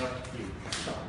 なっていうた